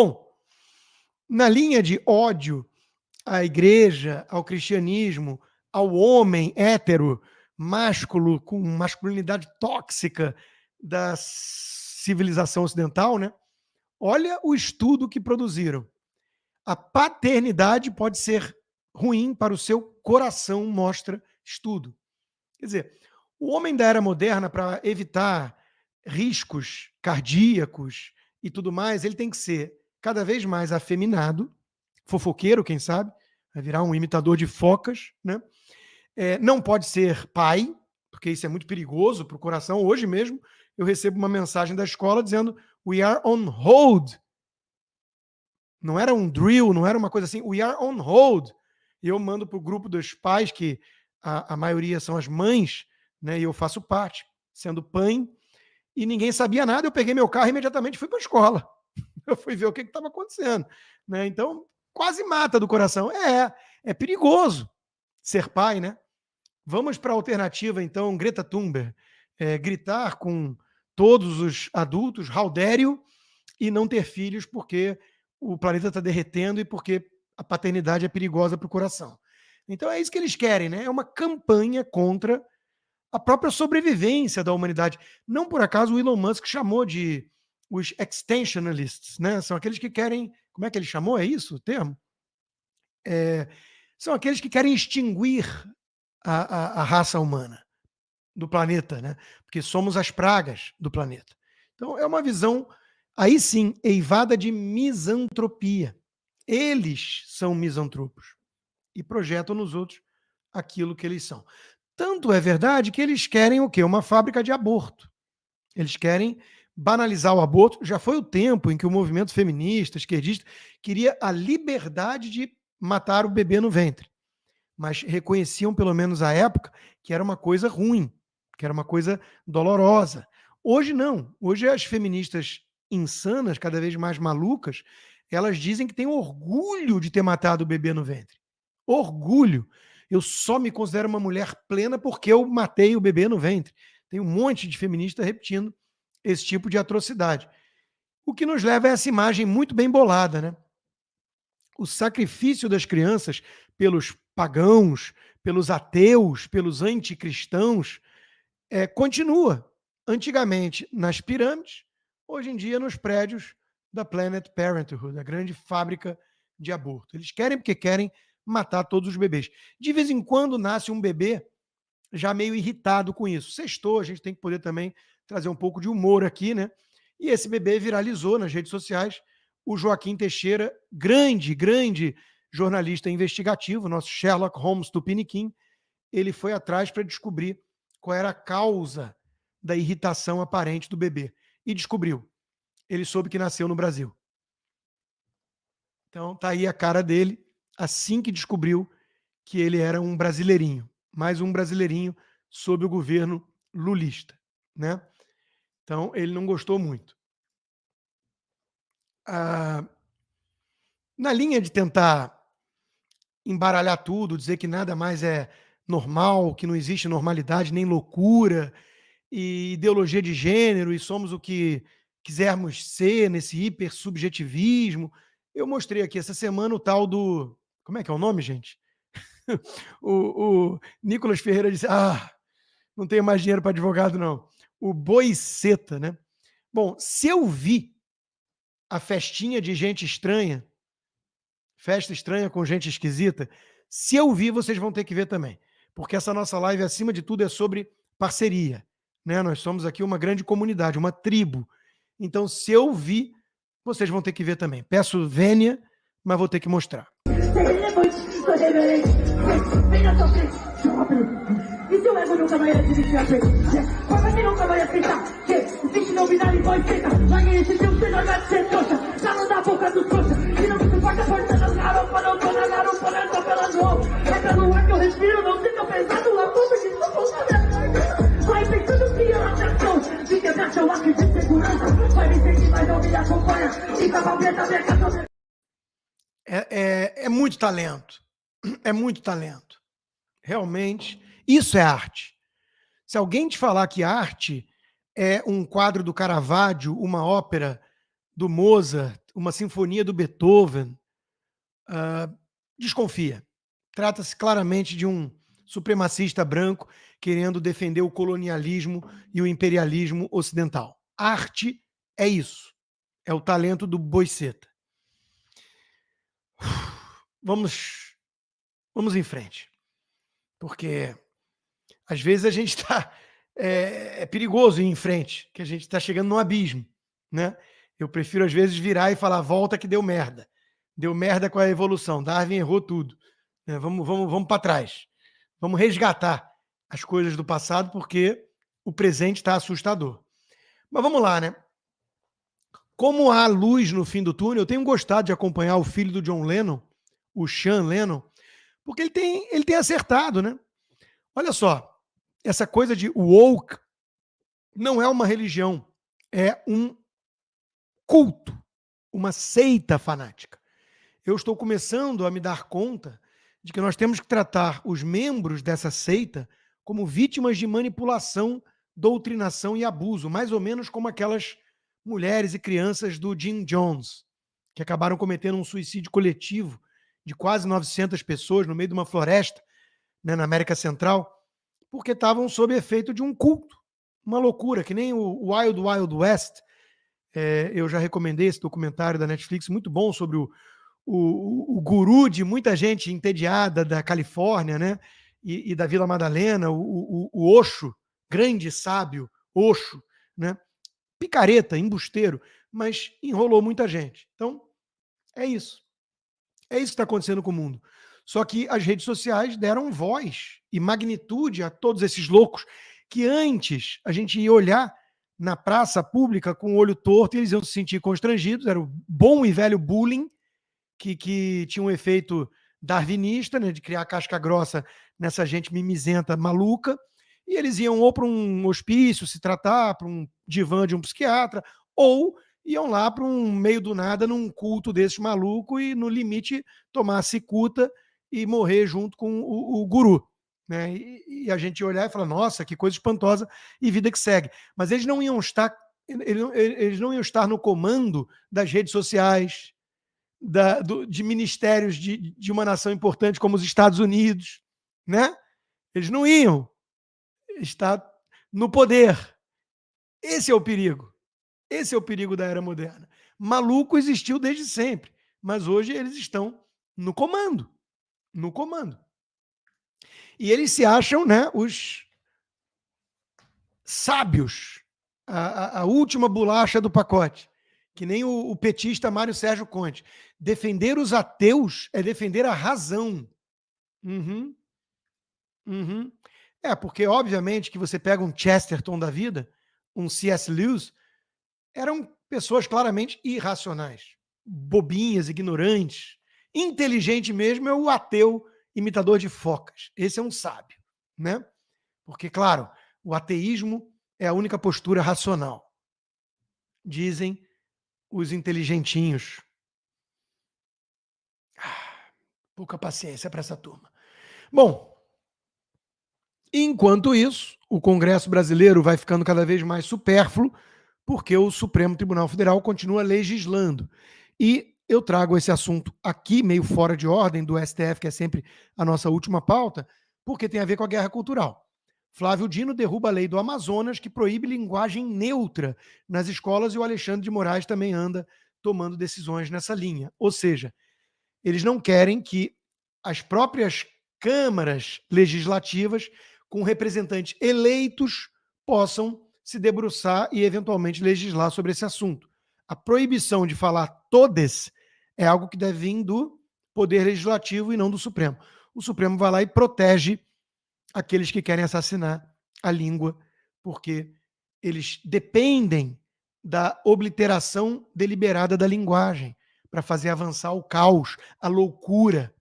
Bom, na linha de ódio à igreja, ao cristianismo, ao homem hétero, másculo, com masculinidade tóxica da civilização ocidental, né? Olha o estudo que produziram. A paternidade pode ser ruim para o seu coração, mostra estudo. Quer dizer, o homem da era moderna, para evitar riscos cardíacos e tudo mais, ele tem que ser cada vez mais afeminado, fofoqueiro, quem sabe, vai virar um imitador de focas, né? É, não pode ser pai, porque isso é muito perigoso para o coração. Hoje mesmo eu recebo uma mensagem da escola dizendo We are on hold. Não era um drill, não era uma coisa assim, we are on hold. E eu mando para o grupo dos pais, que a, a maioria são as mães, né? E eu faço parte, sendo pai, e ninguém sabia nada. Eu peguei meu carro e imediatamente fui para a escola. Eu fui ver o que estava acontecendo. Né? Então, quase mata do coração. É, é perigoso ser pai, né? Vamos para a alternativa, então, Greta Thunberg. É, gritar com todos os adultos, Raudério, e não ter filhos porque o planeta está derretendo e porque a paternidade é perigosa para o coração. Então é isso que eles querem, né? É uma campanha contra a própria sobrevivência da humanidade. Não por acaso o Elon Musk chamou de os extensionalists, né? São aqueles que querem. Como é que ele chamou? É isso o termo? É, são aqueles que querem extinguir a, a, a raça humana do planeta, né? Porque somos as pragas do planeta. Então é uma visão aí sim eivada de misantropia. Eles são misantropos e projetam nos outros aquilo que eles são. Tanto é verdade que eles querem o quê? Uma fábrica de aborto. Eles querem banalizar o aborto. Já foi o tempo em que o movimento feminista, esquerdista, queria a liberdade de matar o bebê no ventre. Mas reconheciam, pelo menos à época, que era uma coisa ruim que era uma coisa dolorosa. Hoje não. Hoje as feministas insanas, cada vez mais malucas, elas dizem que têm orgulho de ter matado o bebê no ventre. Orgulho. Eu só me considero uma mulher plena porque eu matei o bebê no ventre. Tem um monte de feministas repetindo esse tipo de atrocidade. O que nos leva a essa imagem muito bem bolada, né? O sacrifício das crianças pelos pagãos, pelos ateus, pelos anticristãos, é, continua. Antigamente nas pirâmides, hoje em dia nos prédios da Planet Parenthood, a grande fábrica de aborto. Eles querem porque querem matar todos os bebês. De vez em quando nasce um bebê já meio irritado com isso. Sextou, a gente tem que poder também trazer um pouco de humor aqui, né? E esse bebê viralizou nas redes sociais. O Joaquim Teixeira, grande, grande jornalista investigativo, nosso Sherlock Holmes do Piniquim, ele foi atrás para descobrir qual era a causa da irritação aparente do bebê. E descobriu. Ele soube que nasceu no Brasil. Então tá aí a cara dele, assim que descobriu que ele era um brasileirinho, mais um brasileirinho sob o governo lulista, né? Então ele não gostou muito. Ah, na linha de tentar embaralhar tudo, dizer que nada mais é normal, que não existe normalidade nem loucura, e ideologia de gênero, e somos o que quisermos ser nesse hipersubjetivismo. Eu mostrei aqui essa semana o tal do. Como é que é o nome, gente? o, o Nicolas Ferreira disse: Ah, não tenho mais dinheiro para advogado, não. O boiceta, né? Bom, se eu vi a festinha de gente estranha, festa estranha com gente esquisita, se eu vi, vocês vão ter que ver também porque essa nossa live, acima de tudo, é sobre parceria. Né? Nós somos aqui uma grande comunidade, uma tribo. Então, se eu vi, vocês vão ter que ver também. Peço vênia, mas vou ter que mostrar. E nunca vai a você nunca vai aceitar que 20 nominais voz feita, largue esse seu ser ser trouxa, tá da boca dos trouxas, e não se suporta forçando as garopas, não tô na garupa, não tô pela no é pelo ar que eu respiro, não fica pesado, a ponta que garganta, vai pensando que ela te ação, de quebrar seu arco de segurança, vai me sentir, mas não me acompanha, e capa preta, minha casa... É, é, é muito talento, é muito talento, realmente isso é arte. Se alguém te falar que arte é um quadro do Caravaggio, uma ópera do Mozart, uma sinfonia do Beethoven, uh, desconfia. Trata-se claramente de um supremacista branco querendo defender o colonialismo e o imperialismo ocidental. Arte é isso. É o talento do boiceta. Vamos, vamos em frente. Porque às vezes a gente está. É, é, perigoso ir em frente, que a gente está chegando num abismo. Né? Eu prefiro, às vezes, virar e falar: volta que deu merda. Deu merda com a evolução. Darwin errou tudo. É, vamos vamos, vamos para trás. Vamos resgatar as coisas do passado, porque o presente está assustador. Mas vamos lá, né? Como há luz no fim do túnel, eu tenho gostado de acompanhar o filho do John Lennon, o Sean Lennon, porque ele tem, ele tem acertado, né? Olha só, essa coisa de woke não é uma religião, é um culto, uma seita fanática. Eu estou começando a me dar conta de que nós temos que tratar os membros dessa seita como vítimas de manipulação, doutrinação e abuso, mais ou menos como aquelas mulheres e crianças do Jim Jones, que acabaram cometendo um suicídio coletivo de quase 900 pessoas no meio de uma floresta né, na América Central, porque estavam sob efeito de um culto, uma loucura, que nem o Wild Wild West. É, eu já recomendei esse documentário da Netflix, muito bom, sobre o, o, o guru de muita gente entediada da Califórnia, né? E, e da Vila Madalena, o, o, o grande sábio, Osho, né? picareta, embusteiro, mas enrolou muita gente. Então, é isso. É isso que está acontecendo com o mundo. Só que as redes sociais deram voz e magnitude a todos esses loucos que antes a gente ia olhar na praça pública com o olho torto e eles iam se sentir constrangidos. Era o bom e velho bullying que, que tinha um efeito darwinista, né, de criar casca grossa nessa gente mimizenta maluca e eles iam ou para um hospício se tratar, para um divã de um psiquiatra, ou iam lá para um meio do nada num culto desse maluco e no limite tomar cicuta e morrer junto com o, o guru. Né? E, e, a gente olhar e falar, nossa, que coisa espantosa, e vida que segue. Mas eles não iam estar, eles não iam estar no comando das redes sociais, da, do, de ministérios de, de uma nação importante como os Estados Unidos, né? Eles não iam está no poder. Esse é o perigo. Esse é o perigo da era moderna. Maluco existiu desde sempre, mas hoje eles estão no comando. No comando. E eles se acham, né, os sábios, a, a, a última bolacha do pacote, que nem o, o petista Mário Sérgio Conte. Defender os ateus é defender a razão. Uhum. Uhum. É, porque obviamente que você pega um Chesterton da vida, um C.S. Lewis, eram pessoas claramente irracionais, bobinhas, ignorantes. Inteligente mesmo é o ateu imitador de focas. Esse é um sábio, né? Porque, claro, o ateísmo é a única postura racional. Dizem os inteligentinhos. Ah, pouca paciência para essa turma. Bom, Enquanto isso, o Congresso brasileiro vai ficando cada vez mais supérfluo, porque o Supremo Tribunal Federal continua legislando. E eu trago esse assunto aqui, meio fora de ordem, do STF, que é sempre a nossa última pauta, porque tem a ver com a guerra cultural. Flávio Dino derruba a lei do Amazonas, que proíbe linguagem neutra nas escolas, e o Alexandre de Moraes também anda tomando decisões nessa linha. Ou seja, eles não querem que as próprias câmaras legislativas com representantes eleitos possam se debruçar e eventualmente legislar sobre esse assunto. A proibição de falar todes é algo que deve vir do Poder Legislativo e não do Supremo. O Supremo vai lá e protege aqueles que querem assassinar a língua, porque eles dependem da obliteração deliberada da linguagem para fazer avançar o caos, a loucura.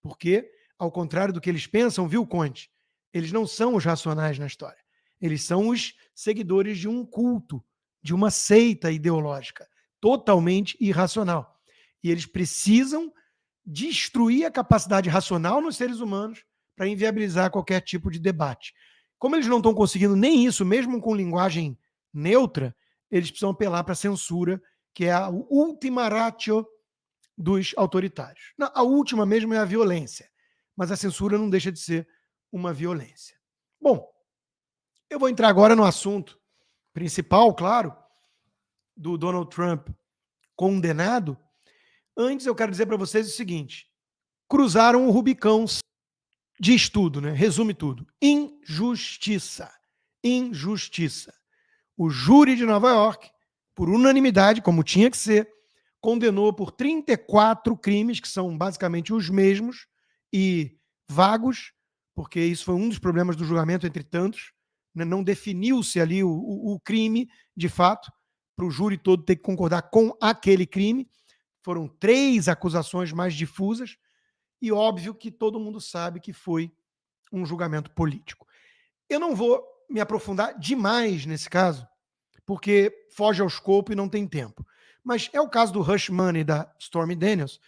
Porque, ao contrário do que eles pensam, viu, Conte? Eles não são os racionais na história. Eles são os seguidores de um culto, de uma seita ideológica, totalmente irracional. E eles precisam destruir a capacidade racional nos seres humanos para inviabilizar qualquer tipo de debate. Como eles não estão conseguindo nem isso, mesmo com linguagem neutra, eles precisam apelar para a censura que é a última ratio dos autoritários. A última mesmo é a violência, mas a censura não deixa de ser uma violência. Bom, eu vou entrar agora no assunto principal, claro, do Donald Trump condenado. Antes, eu quero dizer para vocês o seguinte: cruzaram o Rubicão Diz tudo, né? Resume tudo. Injustiça. Injustiça. O júri de Nova York, por unanimidade, como tinha que ser, condenou por 34 crimes, que são basicamente os mesmos e vagos, porque isso foi um dos problemas do julgamento, entre tantos. Né? Não definiu-se ali o, o, o crime, de fato, para o júri todo ter que concordar com aquele crime. Foram três acusações mais difusas e óbvio que todo mundo sabe que foi um julgamento político. Eu não vou me aprofundar demais nesse caso, porque foge ao escopo e não tem tempo. Mas é o caso do Hush Money da Stormy Daniels,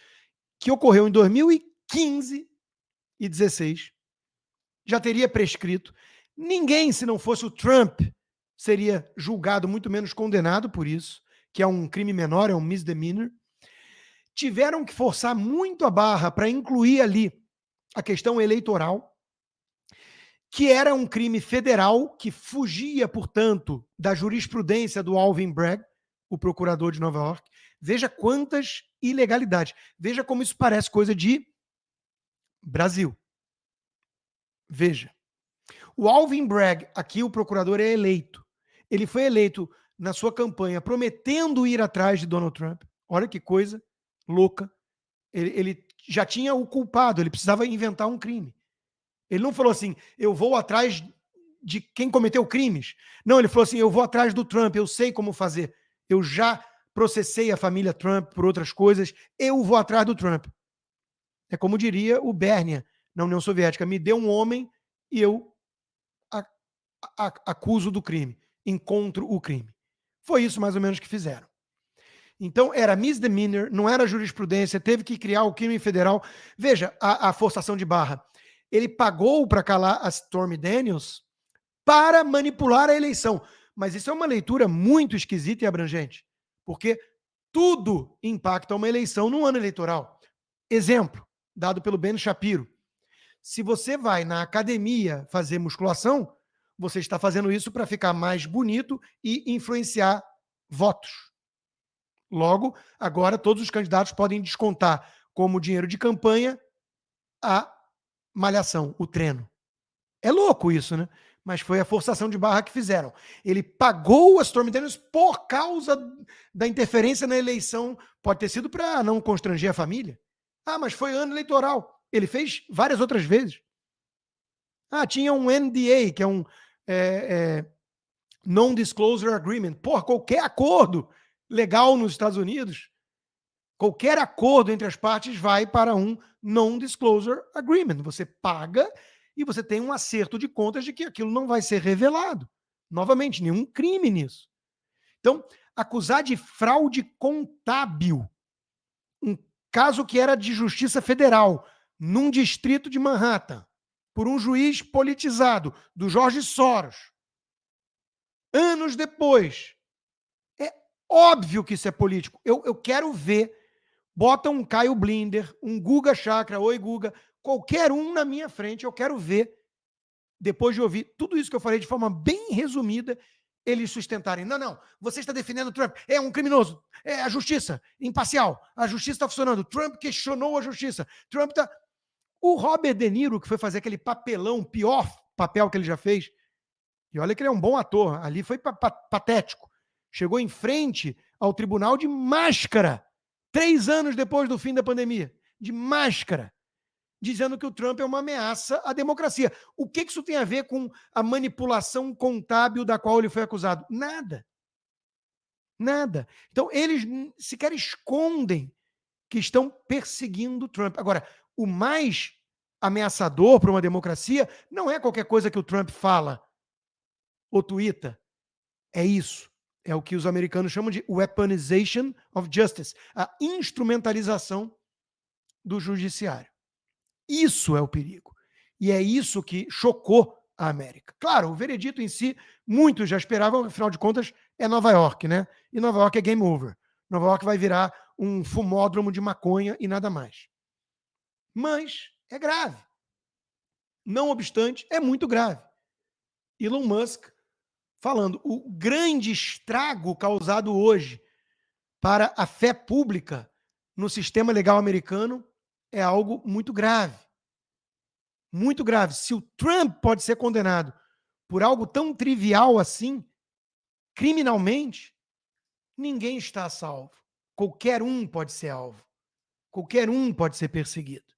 que ocorreu em 2015 e 16. Já teria prescrito. Ninguém, se não fosse o Trump, seria julgado, muito menos condenado por isso, que é um crime menor, é um misdemeanor tiveram que forçar muito a barra para incluir ali a questão eleitoral, que era um crime federal que fugia, portanto, da jurisprudência do Alvin Bragg, o procurador de Nova York. Veja quantas ilegalidades. Veja como isso parece coisa de Brasil. Veja. O Alvin Bragg, aqui o procurador é eleito. Ele foi eleito na sua campanha prometendo ir atrás de Donald Trump. Olha que coisa louca. Ele, ele já tinha o culpado, ele precisava inventar um crime. Ele não falou assim, eu vou atrás de quem cometeu crimes. Não, ele falou assim, eu vou atrás do Trump, eu sei como fazer. Eu já processei a família Trump por outras coisas, eu vou atrás do Trump. É como diria o Bernia na União Soviética: me dê um homem e eu acuso do crime, encontro o crime. Foi isso mais ou menos que fizeram. Então, era misdemeanor, não era jurisprudência, teve que criar o crime federal. Veja a, a forçação de barra. Ele pagou para calar a Stormy Daniels para manipular a eleição. Mas isso é uma leitura muito esquisita e abrangente, porque tudo impacta uma eleição no ano eleitoral. Exemplo, dado pelo Ben Shapiro. Se você vai na academia fazer musculação, você está fazendo isso para ficar mais bonito e influenciar votos. Logo, agora todos os candidatos podem descontar como dinheiro de campanha a malhação, o treino. É louco isso, né? Mas foi a forçação de barra que fizeram. Ele pagou a Stormy Daniels por causa da interferência na eleição. Pode ter sido para não constranger a família. Ah, mas foi ano eleitoral. Ele fez várias outras vezes. Ah, tinha um NDA, que é um é, é, Non-Disclosure Agreement. Por qualquer acordo legal nos Estados Unidos, qualquer acordo entre as partes vai para um non-disclosure agreement. Você paga e você tem um acerto de contas de que aquilo não vai ser revelado. Novamente, nenhum crime nisso. Então, acusar de fraude contábil, um caso que era de justiça federal, num distrito de Manhattan, por um juiz politizado, do Jorge Soros. Anos depois, Óbvio que isso é político. Eu, eu quero ver. Bota um Caio Blinder, um Guga Chakra, oi Guga, qualquer um na minha frente, eu quero ver, depois de ouvir tudo isso que eu falei de forma bem resumida, eles sustentarem. Não, não, você está defendendo Trump. É um criminoso. É a justiça imparcial. A justiça está funcionando. Trump questionou a justiça. Trump está. O Robert De Niro, que foi fazer aquele papelão, pior papel que ele já fez, e olha que ele é um bom ator, ali foi patético chegou em frente ao tribunal de máscara, três anos depois do fim da pandemia, de máscara, dizendo que o Trump é uma ameaça à democracia. O que isso tem a ver com a manipulação contábil da qual ele foi acusado? Nada. Nada. Então, eles sequer escondem que estão perseguindo Trump. Agora, o mais ameaçador para uma democracia não é qualquer coisa que o Trump fala ou tuita. É isso. É o que os americanos chamam de weaponization of justice a instrumentalização do judiciário. Isso é o perigo. E é isso que chocou a América. Claro, o veredito em si, muitos já esperavam, afinal de contas, é Nova York, né? E Nova York é game over. Nova York vai virar um fumódromo de maconha e nada mais. Mas é grave. Não obstante, é muito grave. Elon Musk falando o grande estrago causado hoje para a fé pública no sistema legal americano é algo muito grave. Muito grave. Se o Trump pode ser condenado por algo tão trivial assim, criminalmente, ninguém está salvo. Qualquer um pode ser alvo. Qualquer um pode ser perseguido.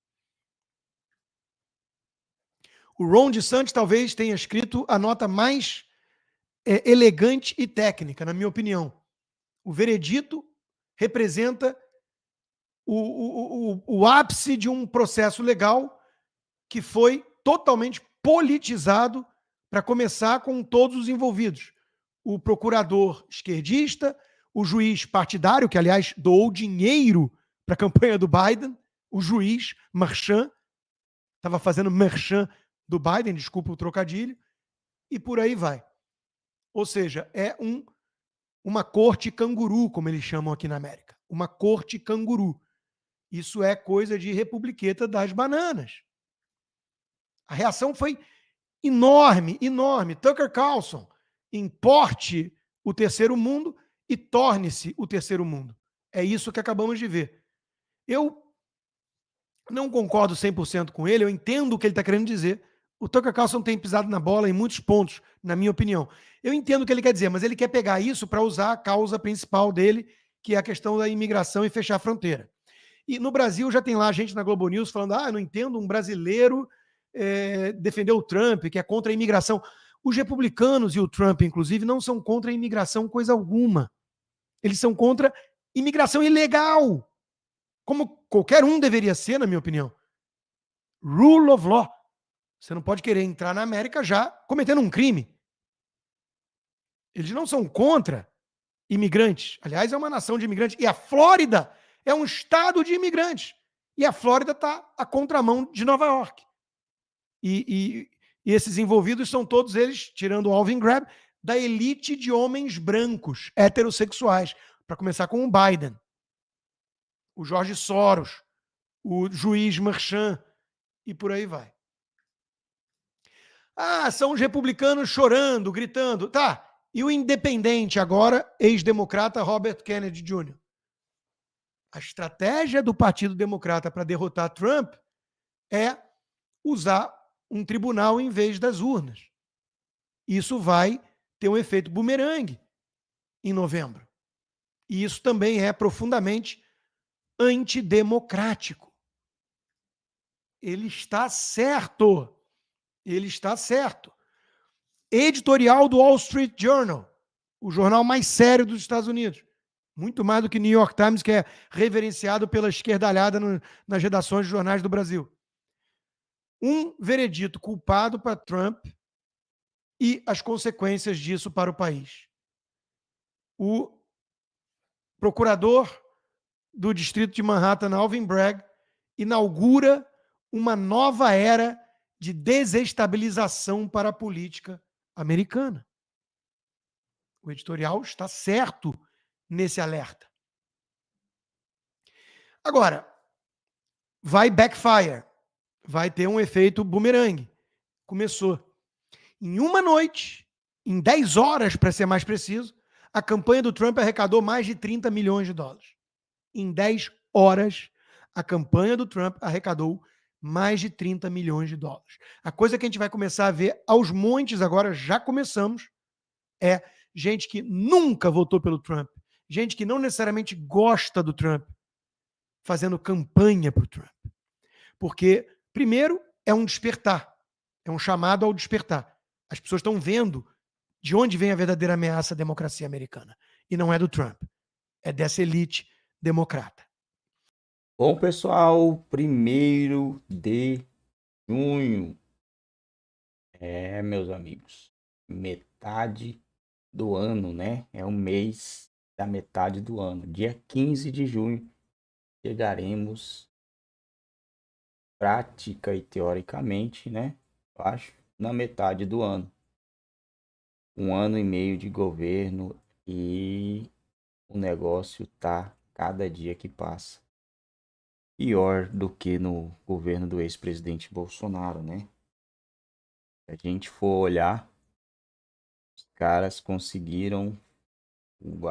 O Ron DeSantis talvez tenha escrito a nota mais é, elegante e técnica, na minha opinião. O veredito representa o, o, o, o ápice de um processo legal que foi totalmente politizado para começar com todos os envolvidos. O procurador esquerdista, o juiz partidário, que aliás doou dinheiro para a campanha do Biden, o juiz Marchand, estava fazendo merchan do Biden, desculpa o trocadilho, e por aí vai. Ou seja, é um, uma corte canguru, como eles chamam aqui na América. Uma corte canguru. Isso é coisa de republiqueta das bananas. A reação foi enorme, enorme. Tucker Carlson, importe o terceiro mundo e torne-se o terceiro mundo. É isso que acabamos de ver. Eu não concordo 100% com ele, eu entendo o que ele está querendo dizer, o Tucker Carlson tem pisado na bola em muitos pontos, na minha opinião. Eu entendo o que ele quer dizer, mas ele quer pegar isso para usar a causa principal dele, que é a questão da imigração e fechar a fronteira. E no Brasil já tem lá gente na Globo News falando: ah, eu não entendo um brasileiro é, defender o Trump, que é contra a imigração. Os republicanos e o Trump, inclusive, não são contra a imigração coisa alguma. Eles são contra imigração ilegal. Como qualquer um deveria ser, na minha opinião. Rule of law. Você não pode querer entrar na América já cometendo um crime. Eles não são contra imigrantes. Aliás, é uma nação de imigrantes. E a Flórida é um estado de imigrantes. E a Flórida está à contramão de Nova York. E, e, e, esses envolvidos são todos eles, tirando o Alvin Grab, da elite de homens brancos, heterossexuais. Para começar com o Biden, o Jorge Soros, o juiz Marchand e por aí vai. Ah, são os republicanos chorando, gritando. Tá. E o independente agora, ex-democrata Robert Kennedy Jr. A estratégia do Partido Democrata para derrotar Trump é usar um tribunal em vez das urnas. Isso vai ter um efeito bumerangue em novembro. E isso também é profundamente antidemocrático. Ele está certo. Ele está certo. Editorial do Wall Street Journal, o jornal mais sério dos Estados Unidos. Muito mais do que New York Times, que é reverenciado pela esquerdalhada no, nas redações de jornais do Brasil. Um veredito culpado para Trump e as consequências disso para o país. O procurador do distrito de Manhattan, Alvin Bragg, inaugura uma nova era de desestabilização para a política americana. O editorial está certo nesse alerta. Agora, vai backfire, vai ter um efeito bumerangue. Começou. Em uma noite, em 10 horas, para ser mais preciso, a campanha do Trump arrecadou mais de 30 milhões de dólares. Em 10 horas, a campanha do Trump arrecadou mais de 30 milhões de dólares. A coisa que a gente vai começar a ver aos montes agora, já começamos, é gente que nunca votou pelo Trump, gente que não necessariamente gosta do Trump, fazendo campanha para o Trump. Porque, primeiro, é um despertar, é um chamado ao despertar. As pessoas estão vendo de onde vem a verdadeira ameaça à democracia americana. E não é do Trump, é dessa elite democrata. Bom, pessoal, primeiro de junho. É, meus amigos, metade do ano, né? É um mês da metade do ano. Dia 15 de junho chegaremos prática e teoricamente, né? Eu acho na metade do ano. Um ano e meio de governo e o negócio tá cada dia que passa pior do que no governo do ex-presidente Bolsonaro, né? Se a gente for olhar, os caras conseguiram,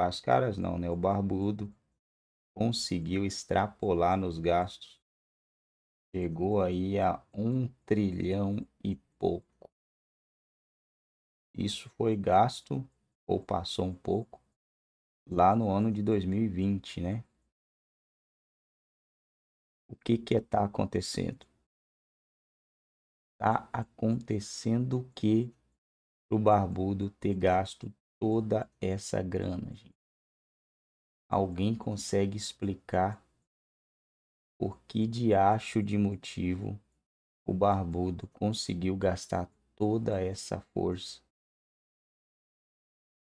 as caras não, né? O barbudo conseguiu extrapolar nos gastos. Chegou aí a um trilhão e pouco. Isso foi gasto, ou passou um pouco, lá no ano de 2020, né? O que que está acontecendo? Está acontecendo o que o barbudo ter gasto toda essa grana, gente? Alguém consegue explicar por que de acho de motivo o barbudo conseguiu gastar toda essa força?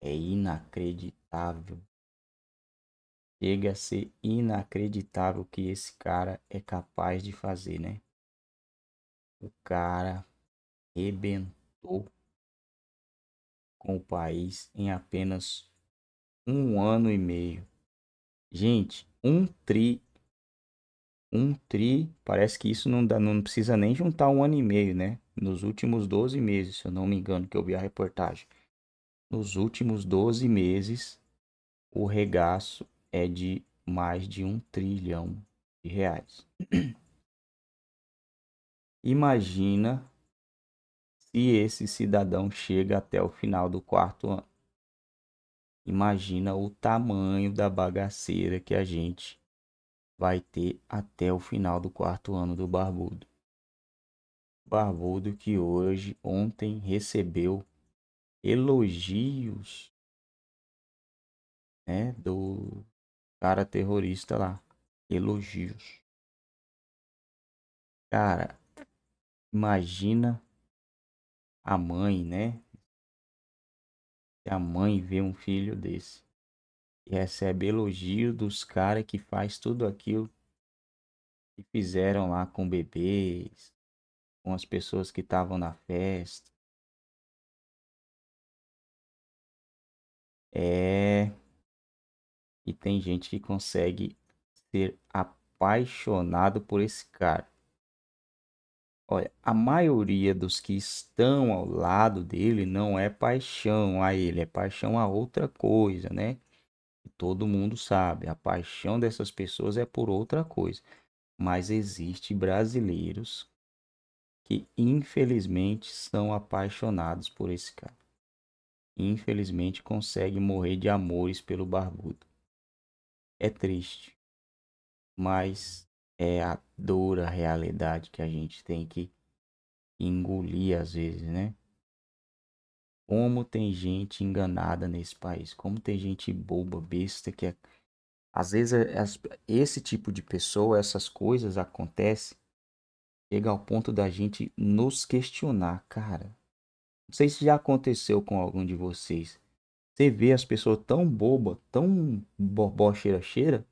É inacreditável. Chega a ser inacreditável o que esse cara é capaz de fazer, né? O cara rebentou com o país em apenas um ano e meio. Gente, um tri. Um tri, parece que isso não dá, não precisa nem juntar um ano e meio, né? Nos últimos 12 meses, se eu não me engano, que eu vi a reportagem. Nos últimos 12 meses, o regaço é de mais de um trilhão de reais. Imagina se esse cidadão chega até o final do quarto ano. Imagina o tamanho da bagaceira que a gente vai ter até o final do quarto ano do Barbudo. Barbudo que hoje, ontem, recebeu elogios né, do cara terrorista lá. Elogios. Cara, imagina a mãe, né? Se a mãe vê um filho desse e recebe elogio dos caras que faz tudo aquilo que fizeram lá com bebês, com as pessoas que estavam na festa. É e tem gente que consegue ser apaixonado por esse cara. Olha, a maioria dos que estão ao lado dele não é paixão a ele, é paixão a outra coisa, né? E todo mundo sabe, a paixão dessas pessoas é por outra coisa. Mas existe brasileiros que infelizmente são apaixonados por esse cara. Infelizmente conseguem morrer de amores pelo barbudo. É triste, mas é a dura realidade que a gente tem que engolir às vezes, né? Como tem gente enganada nesse país, como tem gente boba, besta que é... às vezes é, esse tipo de pessoa, essas coisas acontecem, chega ao ponto da gente nos questionar, cara. Não sei se já aconteceu com algum de vocês. Você vê as pessoas tão boba, tão bobó cheira cheira.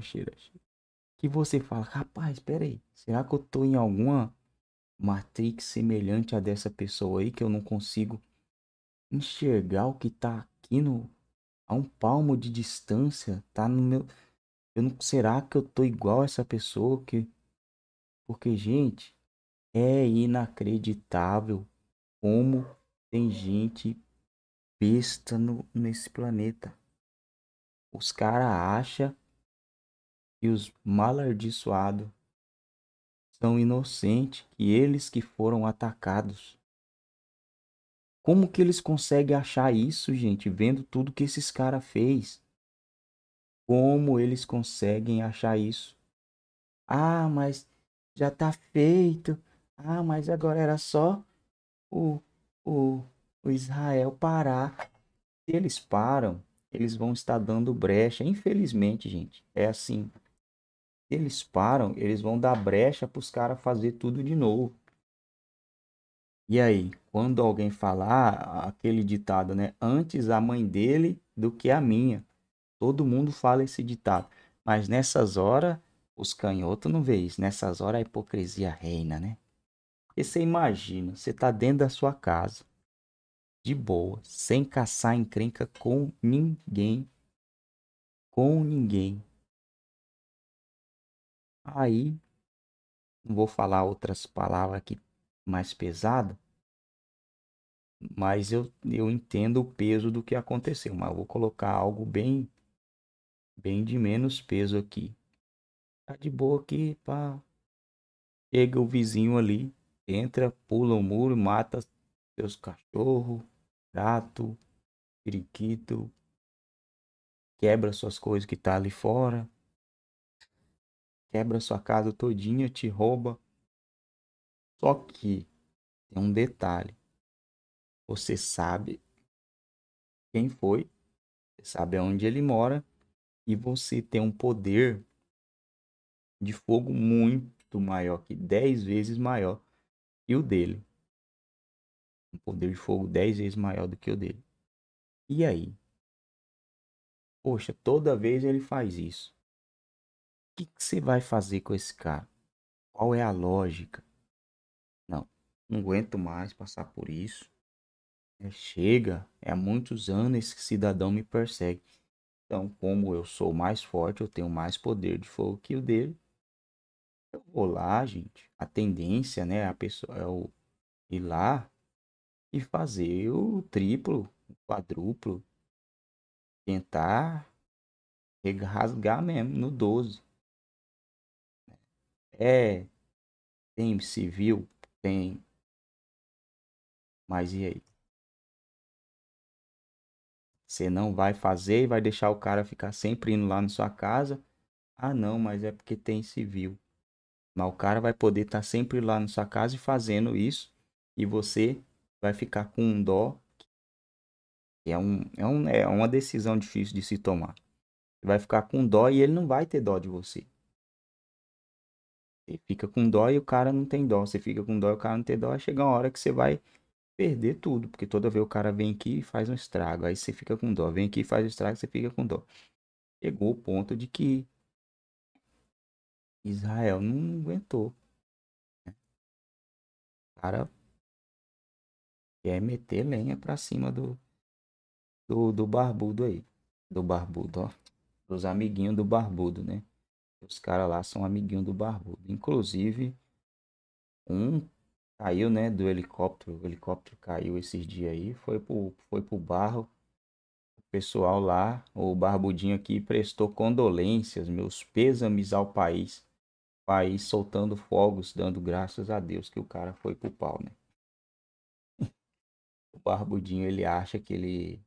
cheira cheira. Que você fala, rapaz, espera aí. Será que eu tô em alguma matrix semelhante a dessa pessoa aí que eu não consigo enxergar o que tá aqui no a um palmo de distância, tá no meu eu não será que eu tô igual a essa pessoa que porque gente, é inacreditável como tem gente besta no, nesse planeta. Os caras acham que os malardiçoados são inocentes, que eles que foram atacados. Como que eles conseguem achar isso, gente, vendo tudo que esses caras fez? Como eles conseguem achar isso? Ah, mas já tá feito. Ah, mas agora era só o o, o Israel parar. Se eles param, eles vão estar dando brecha. Infelizmente, gente, é assim. Se eles param, eles vão dar brecha para os caras fazer tudo de novo. E aí, quando alguém falar aquele ditado, né? Antes a mãe dele do que a minha. Todo mundo fala esse ditado. Mas nessas horas, os canhotos não vê isso. Nessas horas a hipocrisia reina, né? E você imagina, você está dentro da sua casa. de boa, sem caçar encrenca com ninguém. Com ninguém. Aí, não vou falar outras palavras aqui mais pesadas, mas eu, eu entendo o peso do que aconteceu, mas eu vou colocar algo bem bem de menos peso aqui. Tá de boa aqui, pá. Chega o vizinho ali, entra, pula o muro, mata seus cachorros, gato, periquito, quebra suas coisas que tá ali fora, quebra sua casa todinha, te rouba. Só que tem um detalhe. Você sabe quem foi, você sabe aonde ele mora e você tem um poder de fogo muito maior que 10 vezes maior que o dele. Um poder de fogo 10 vezes maior do que o dele. E aí? Poxa, toda vez ele faz isso. O que, que você vai fazer com esse cara? Qual é a lógica? Não, não aguento mais passar por isso. É, chega, é há muitos anos esse cidadão me persegue. Então, como eu sou mais forte, eu tenho mais poder de fogo que o dele. Eu vou lá, gente. A tendência, né, a pessoa é o ir lá e fazer o triplo, o quadruplo. Tentar rasgar mesmo no 12. É, tem civil, tem. Mas e aí? Você não vai fazer e vai deixar o cara ficar sempre indo lá na sua casa? Ah, não, mas é porque tem civil. Mas o cara vai poder estar tá sempre lá na sua casa e fazendo isso. E você vai ficar com um dó. É, um, é, um, é uma decisão difícil de se tomar. Você vai ficar com dó e ele não vai ter dó de você. Você fica com dó e o cara não tem dó. Você fica com dó e o cara não tem dó. Chega uma hora que você vai perder tudo. Porque toda vez o cara vem aqui e faz um estrago. Aí você fica com dó. Vem aqui e faz um estrago, você fica com dó. Chegou o ponto de que Israel não aguentou. Né? O cara quer meter lenha pra cima do, do, do barbudo aí. Do barbudo, ó. Dos amiguinhos do barbudo, né? Os caras lá são amiguinhos do barbudo. Inclusive, um caiu, né, do helicóptero. O helicóptero caiu esses dias aí. Foi pro, foi pro barro. O pessoal lá, o barbudinho aqui, prestou condolências, meus pêsames ao país país soltando fogos, dando graças a Deus que o cara foi pro pau, né? o Barbudinho, ele acha que ele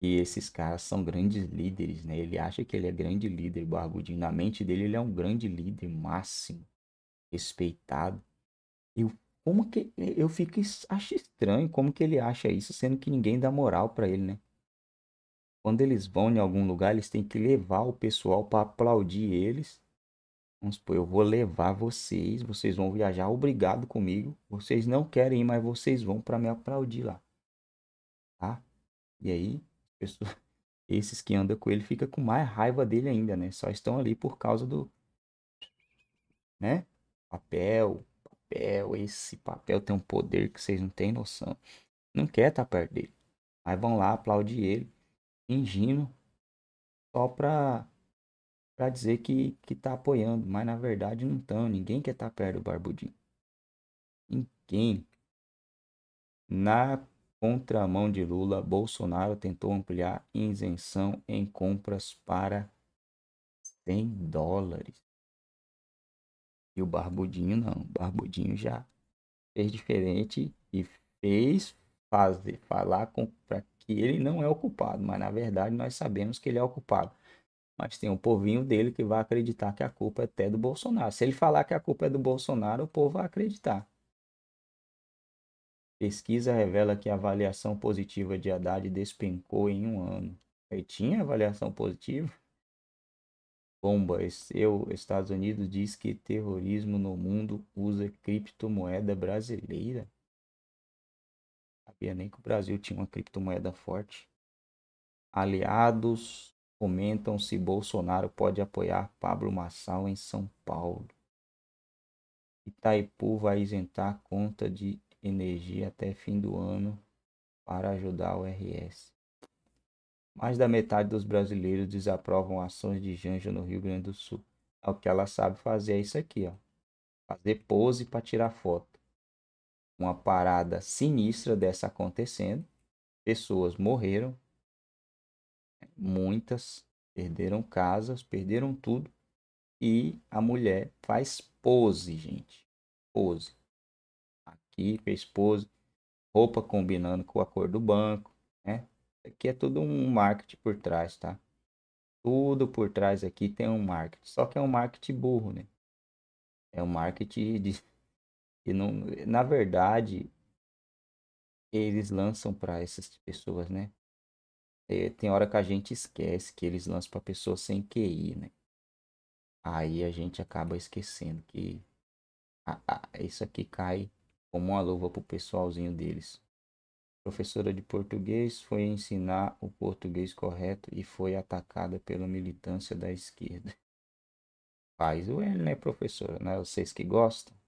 que esses caras são grandes líderes, né? Ele acha que ele é grande líder, Barbudinho. Na mente dele, ele é um grande líder máximo, respeitado. Eu como que eu fico acho estranho como que ele acha isso, sendo que ninguém dá moral para ele, né? Quando eles vão em algum lugar, eles têm que levar o pessoal para aplaudir eles Vamos supor, eu vou levar vocês, vocês vão viajar obrigado comigo. Vocês não querem ir, mas vocês vão para me aplaudir lá. Tá? E aí, pessoas, esses que andam com ele fica com mais raiva dele ainda, né? Só estão ali por causa do né? Papel, papel, esse papel tem um poder que vocês não têm noção. Não quer estar tá perto dele. Mas vão lá aplaudir ele, fingindo só pra para dizer que, que tá apoiando, mas na verdade não estão. Ninguém quer estar tá perto do Barbudinho. Ninguém. Na contramão de Lula, Bolsonaro tentou ampliar isenção em compras para 100 dólares. E o Barbudinho não. O Barbudinho já fez diferente e fez fazer falar para que ele não é o culpado, mas na verdade nós sabemos que ele é o culpado. Mas tem um povinho dele que vai acreditar que a culpa é até do Bolsonaro. Se ele falar que a culpa é do Bolsonaro, o povo vai acreditar. Pesquisa revela que a avaliação positiva de Haddad despencou em um ano. Ele tinha avaliação positiva? Bomba, eu, Estados Unidos diz que terrorismo no mundo usa criptomoeda brasileira. Sabia nem que o Brasil tinha uma criptomoeda forte. Aliados comentam se Bolsonaro pode apoiar Pablo Massal em São Paulo. Itaipu vai isentar conta de energia até fim do ano para ajudar o RS. Mais da metade dos brasileiros desaprovam ações de Janja no Rio Grande do Sul. É o que ela sabe fazer é isso aqui, ó. Fazer pose para tirar foto. Uma parada sinistra dessa acontecendo. Pessoas morreram. Muitas perderam casas, perderam tudo. E a mulher faz pose, gente. Pose. Aqui fez pose. Roupa combinando com a cor do banco, né? Aqui é tudo um marketing por trás, tá? Tudo por trás aqui tem um marketing. Só que é um marketing burro, né? É um marketing de. E não, na verdade, eles lançam para essas pessoas, né? É, tem hora que a gente esquece que eles lançam para pessoas sem QI, né? Aí a gente acaba esquecendo que a, a, isso aqui cai como uma luva pro pessoalzinho deles. Professora de português foi ensinar o português correto e foi atacada pela militância da esquerda. Faz o L, né, professora? Não é vocês que gostam?